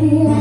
yeah.